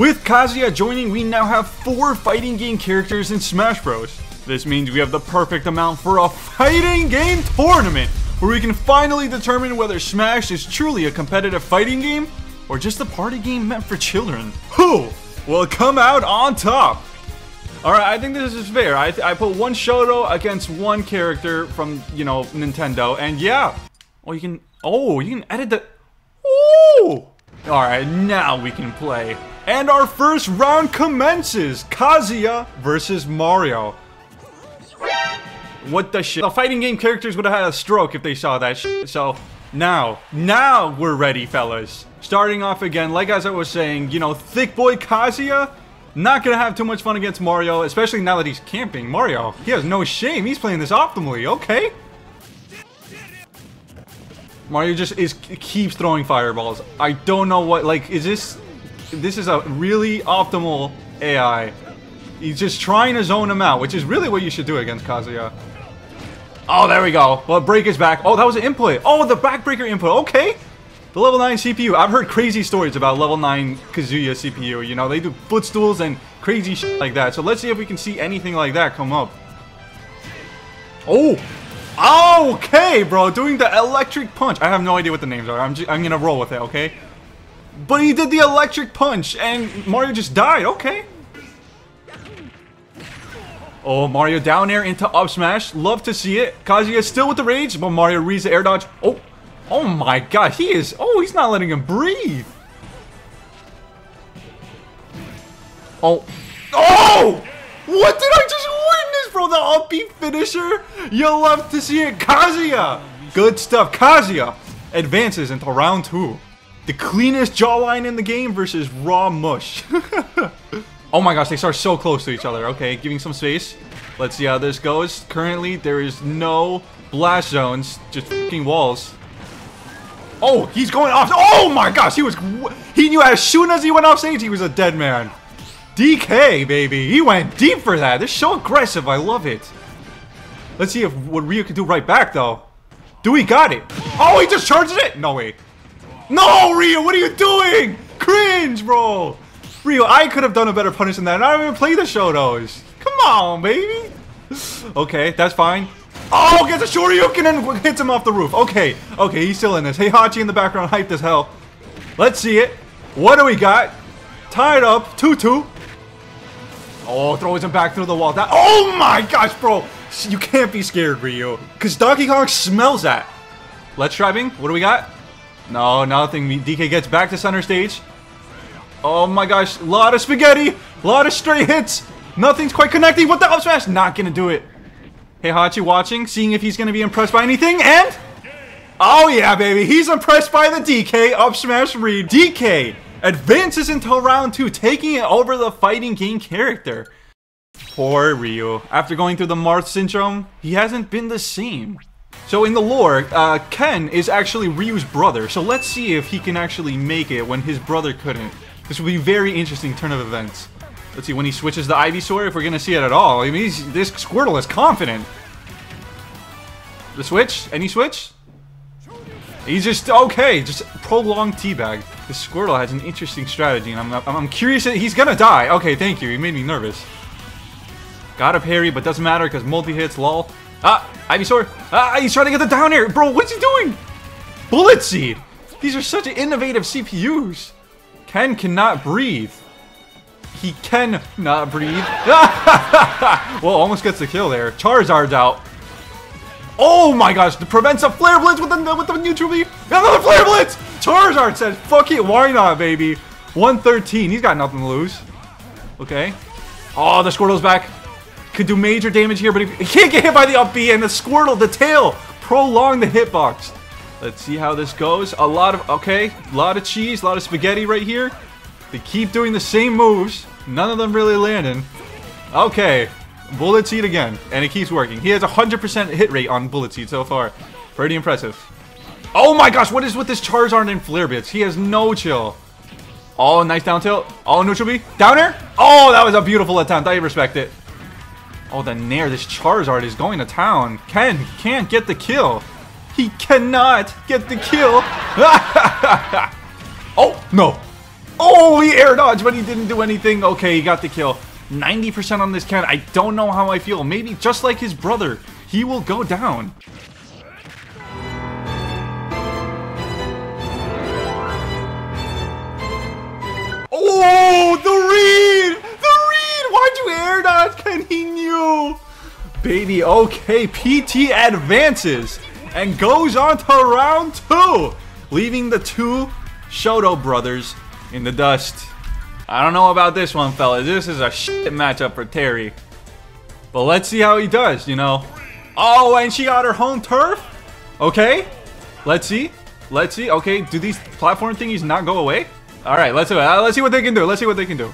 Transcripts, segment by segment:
With Kazuya joining, we now have four fighting game characters in Smash Bros. This means we have the perfect amount for a fighting game tournament, where we can finally determine whether Smash is truly a competitive fighting game, or just a party game meant for children. Who will come out on top? Alright, I think this is fair. I, I put one Shoto against one character from, you know, Nintendo, and yeah. Oh, you can, oh, you can edit the, ooh! Alright, now we can play. And our first round commences! Kazuya versus Mario. What the shit? The fighting game characters would have had a stroke if they saw that shit. So, now, now we're ready, fellas. Starting off again, like as I was saying, you know, thick boy Kazuya, not gonna have too much fun against Mario, especially now that he's camping. Mario, he has no shame. He's playing this optimally, okay? Mario just is keeps throwing fireballs. I don't know what, like, is this... This is a really optimal AI. He's just trying to zone him out, which is really what you should do against Kazuya. Oh, there we go. Well, break is back. Oh, that was an input. Oh, the backbreaker input. Okay. The level 9 CPU. I've heard crazy stories about level 9 Kazuya CPU. You know, they do footstools and crazy shit like that. So let's see if we can see anything like that come up. Oh! Okay, bro. Doing the electric punch. I have no idea what the names are. I'm, I'm gonna roll with it, okay? But he did the electric punch, and Mario just died. Okay. Oh, Mario down air into up smash. Love to see it. Kazuya still with the rage, but Mario reads the air dodge. Oh, oh my god, he is. Oh, he's not letting him breathe. Oh, oh! What did I just witness, bro? The upbeat finisher. You'll love to see it, Kazuya. Good stuff. Kazuya advances into round two. The cleanest jawline in the game versus raw mush. Oh my gosh, they start so close to each other. Okay, giving some space. Let's see how this goes. Currently, there is no blast zones, just fucking walls. Oh, he's going off. Oh my gosh, he was. He knew as soon as he went off stage, he was a dead man. DK, baby. He went deep for that. They're so aggressive. I love it. Let's see if what Ryu can do right back, though. Do we got it? Oh, he just charges it? No way. No, Ryu, what are you doing? Cringe, bro. Ryu, I could have done a better punish than that. I don't even play the Shotos. Come on, baby. Okay, that's fine. Oh, gets a Shoryuken and hits him off the roof. Okay, okay, he's still in this. Heihachi in the background, hyped as hell. Let's see it. What do we got? Tied up, 2-2. Oh, throws him back through the wall. That Oh my gosh, bro. You can't be scared, Ryu. Because Donkey Kong smells that. Let's try driving. What do we got? No, nothing. DK gets back to center stage. Oh my gosh, a lot of spaghetti, a lot of straight hits. Nothing's quite connecting. What the up smash? Not gonna do it. Heihachi watching, seeing if he's gonna be impressed by anything, and oh yeah, baby, he's impressed by the DK up smash read. DK advances into round two, taking it over the fighting game character. Poor Ryu. After going through the Marth syndrome, he hasn't been the same. So in the lore, uh, Ken is actually Ryu's brother, so let's see if he can actually make it when his brother couldn't. This will be very interesting turn of events. Let's see, when he switches the Ivysaur, if we're going to see it at all. I mean, this Squirtle is confident. The switch? Any switch? He's just, okay, just prolonged teabag. This Squirtle has an interesting strategy, and I'm, I'm, I'm curious, he's gonna die. Okay, thank you, he made me nervous. Got a parry, but doesn't matter, because multi-hits, lol. Ah, Ivysaur. Ah, he's trying to get the down air. Bro, what's he doing? Bullet Seed. These are such innovative CPUs. Ken cannot breathe. He cannot breathe. well, almost gets the kill there. Charizard's out. Oh my gosh, the prevents a Flare Blitz with the, with the neutral B. Another Flare Blitz! Charizard says, fuck it, why not, baby? 113, he's got nothing to lose. Okay. Oh, the Squirtle's back. Could do major damage here, but he can't get hit by the up B, and the Squirtle, the tail, prolong the hitbox. Let's see how this goes. A lot of, okay, a lot of cheese, a lot of spaghetti right here. They keep doing the same moves. None of them really landing. Okay, Bullet Seed again, and it keeps working. He has 100% hit rate on Bullet Seed so far. Pretty impressive. Oh my gosh, what is with this Charizard and Flare Blitz? He has no chill. Oh, nice down tilt. Oh, neutral B. Down air. Oh, that was a beautiful attempt. I respect it. Oh, the Nair. This Charizard is going to town. Ken can't get the kill. He cannot get the kill. oh, no. Oh, he air dodged, but he didn't do anything. Okay, he got the kill. 90% on this Ken. I don't know how I feel. Maybe just like his brother, he will go down. Baby, okay. PT advances and goes on to round two, leaving the two Shoto brothers in the dust. I don't know about this one, fellas. This is a shit matchup for Terry. But let's see how he does, you know. Oh, and she got her home turf? Okay. Let's see. Let's see. Okay, do these platform thingies not go away? All right, let's, uh, let's see what they can do. Let's see what they can do.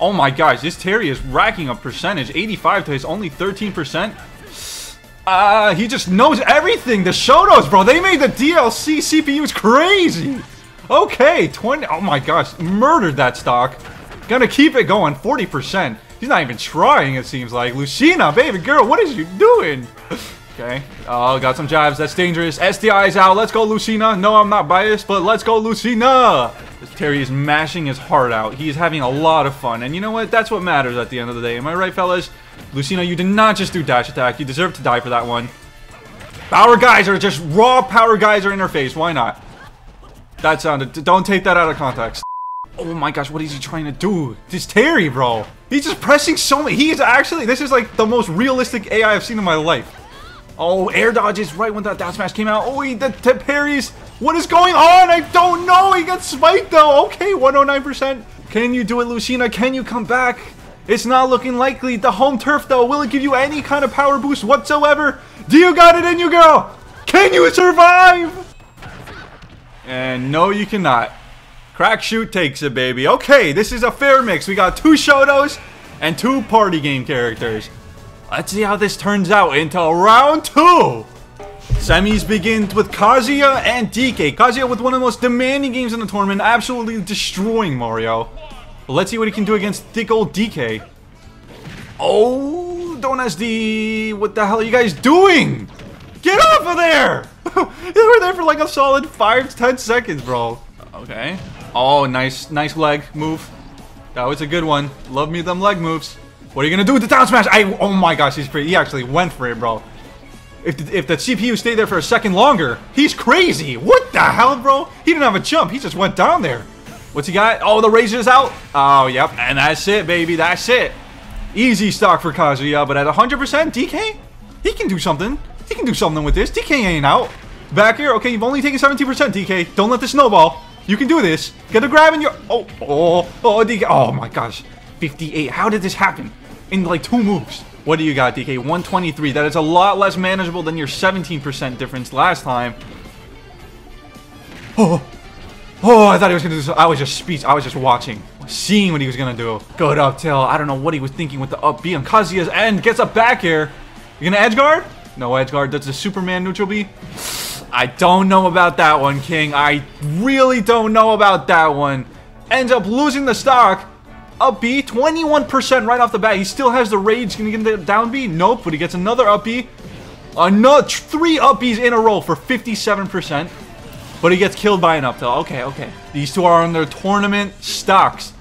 Oh my gosh, this Terry is racking a percentage. 85 to his only 13%. Uh, he just knows everything. The Shotos, bro. They made the DLC CPUs crazy. Okay, 20. Oh my gosh, murdered that stock. Gonna keep it going. 40%. He's not even trying, it seems like. Lucina, baby girl, what is you doing? Okay. Oh, got some jabs. That's dangerous. SDI is out. Let's go, Lucina. No, I'm not biased, but let's go, Lucina. Terry is mashing his heart out. He's having a lot of fun. And you know what? That's what matters at the end of the day. Am I right, fellas? Lucina, you did not just do dash attack. You deserve to die for that one. Power Geyser, just raw power Geyser in her face. Why not? That sounded... Don't take that out of context. Oh my gosh, what is he trying to do? This Terry, bro. He's just pressing so many. He is actually... This is like the most realistic AI I've seen in my life. Oh, air dodges right when that dash smash came out. Oh, he the, the parries. What is going on? I don't know. He got spiked though. Okay, 109%. Can you do it, Lucina? Can you come back? It's not looking likely. The home turf though, will it give you any kind of power boost whatsoever? Do you got it in you, girl? Can you survive? And no, you cannot. Crack Shoot takes it, baby. Okay, this is a fair mix. We got two Shotos and two party game characters. Let's see how this turns out into round two. Semis begins with Kazuya and DK. Kazuya with one of the most demanding games in the tournament, absolutely destroying Mario. Let's see what he can do against thick old DK. Oh, don't SD. What the hell are you guys doing? Get off of there! they were there for like a solid 5 10 seconds, bro. Okay. Oh, nice, nice leg move. That was a good one. Love me them leg moves. What are you gonna do with the down smash? I oh my gosh, he's pretty. He actually went for it, bro. If the, if the CPU stayed there for a second longer, he's crazy. What the hell, bro? He didn't have a jump. He just went down there. What's he got? Oh, the razor's out. Oh, yep. And that's it, baby. That's it. Easy stock for Kazuya, but at 100% DK, he can do something. He can do something with this. DK ain't out. Back here. Okay, you've only taken 17% DK. Don't let this snowball. You can do this. Get a grab in your... Oh, oh, oh, DK. Oh, my gosh. 58. How did this happen? In like two moves. What do you got, DK? 123. That is a lot less manageable than your 17% difference last time. Oh, oh! I thought he was gonna do. So I was just speech. I was just watching, seeing what he was gonna do. Good up tilt. I don't know what he was thinking with the up B on Kazuya's end. Gets up back here. You gonna edge guard? No edge guard. That's a Superman neutral B. I don't know about that one, King. I really don't know about that one. Ends up losing the stock. Up B, 21% right off the bat. He still has the rage. Can he get the down B? Nope, but he gets another up B. Another three up Bs in a row for 57%. But he gets killed by an up tilt. Okay, okay. These two are on their tournament stocks.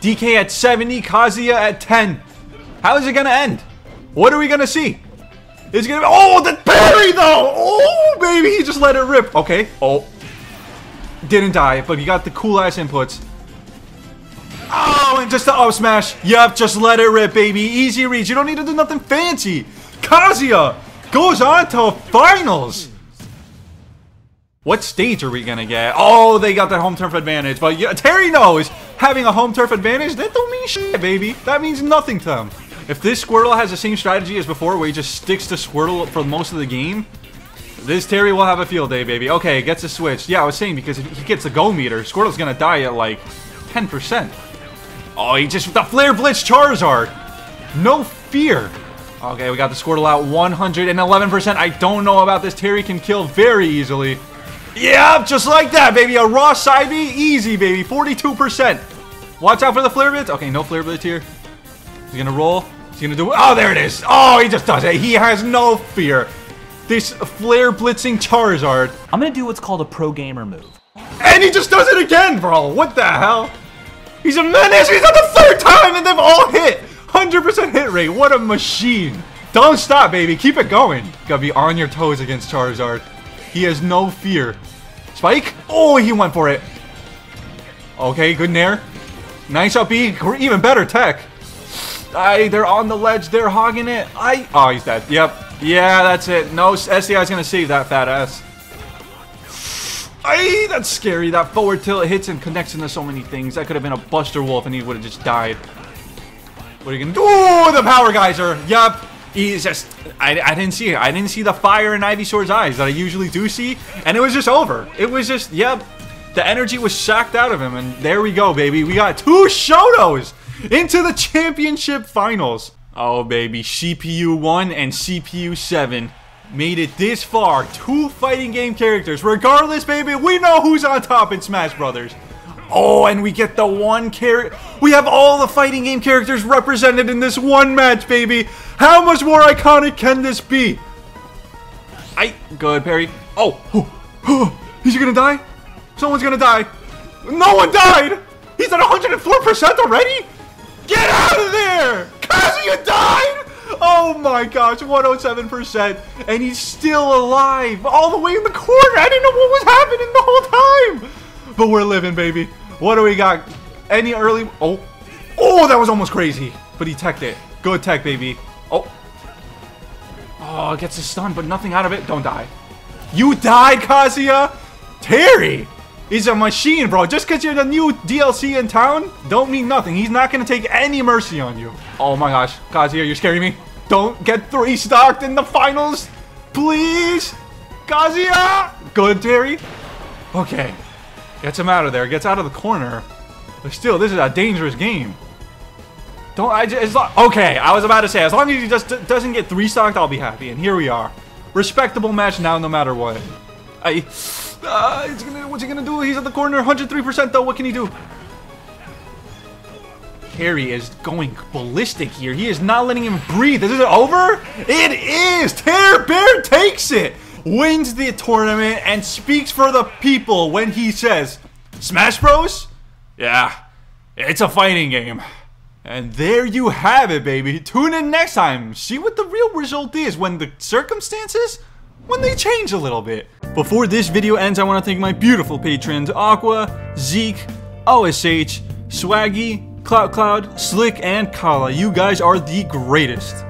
DK at 70, Kazuya at 10. How is it gonna end? What are we gonna see? Is it gonna be- Oh, the parry though! Oh, baby, he just let it rip. Okay, oh. Didn't die, but he got the cool ass inputs. Just the up smash. Yep, just let it rip, baby. Easy reach. You don't need to do nothing fancy. Kazuya goes on to finals. What stage are we gonna get? Oh, they got that home turf advantage. But yeah, Terry knows having a home turf advantage, that don't mean shit, baby. That means nothing to them. If this Squirtle has the same strategy as before, where he just sticks to Squirtle for most of the game, this Terry will have a field day, baby. Okay, gets a switch. Yeah, I was saying, because if he gets a go meter, Squirtle's gonna die at like 10%. Oh, he just, the Flare Blitz Charizard. No fear. Okay, we got the Squirtle out 111%. I don't know about this. Terry can kill very easily. Yep, just like that, baby. A raw side B, easy, baby. 42%. Watch out for the Flare Blitz. Okay, no Flare Blitz here. He's gonna roll. He's gonna do it. Oh, there it is. Oh, he just does it. He has no fear. This Flare Blitzing Charizard. I'm gonna do what's called a pro gamer move. And he just does it again, bro. What the hell? He's a menace. He's on the third time, and they've all hit. 100% hit rate. What a machine. Don't stop, baby. Keep it going. Gotta be on your toes against Charizard. He has no fear. Spike. Oh, he went for it. Okay, good nair. Nice up B. Even better tech. I, they're on the ledge. They're hogging it. I. Oh, he's dead. Yep. Yeah, that's it. No, SDI's gonna save that fat ass. Ay, that's scary. That forward tilt hits and connects into so many things. That could have been a Buster Wolf and he would have just died. What are you gonna do? Oh, the power geyser. Yup. He's just. I, I didn't see it. I didn't see the fire in Ivysaur's eyes that I usually do see. And it was just over. It was just, yep. The energy was shocked out of him. And there we go, baby. We got two Shotos into the championship finals. Oh, baby. CPU 1 and CPU 7 made it this far. Two fighting game characters. Regardless, baby, we know who's on top in Smash Brothers. Oh, and we get the one character. We have all the fighting game characters represented in this one match, baby. How much more iconic can this be? I good, Perry. Oh, oh, he's gonna die. Someone's gonna die. No one died. He's at 104% already. Get out of there! Kazuya died. Oh my gosh, 107%. And he's still alive all the way in the corner. I didn't know what was happening the whole time. But we're living, baby. What do we got? Any early... Oh. Oh, that was almost crazy. But he teched it. Good tech, baby. Oh. Oh, gets a stun, but nothing out of it. Don't die. You died, Kazuya? Terry is a machine, bro. Just because you're the new DLC in town, don't mean nothing. He's not going to take any mercy on you. Oh my gosh. Kazuya, you're scaring me. Don't get three stocked in the finals. Please. Kazuya. Good, Terry. Okay. Gets him out of there. Gets out of the corner. But still, this is a dangerous game. Don't I just okay? I was about to say as long as he just doesn't get three stocked, I'll be happy. And here we are, respectable match now, no matter what. I, uh, gonna, what's he gonna do? He's at the corner, 103% though. What can he do? Harry is going ballistic here. He is not letting him breathe. Is it over? It is. Tear Bear takes it, wins the tournament, and speaks for the people when he says, "Smash Bros. Yeah, it's a fighting game." And there you have it, baby. Tune in next time. See what the real result is when the circumstances, when they change a little bit. Before this video ends, I want to thank my beautiful patrons, Aqua, Zeke, OSH, Swaggy, Cloud Cloud, Slick, and Kala. You guys are the greatest.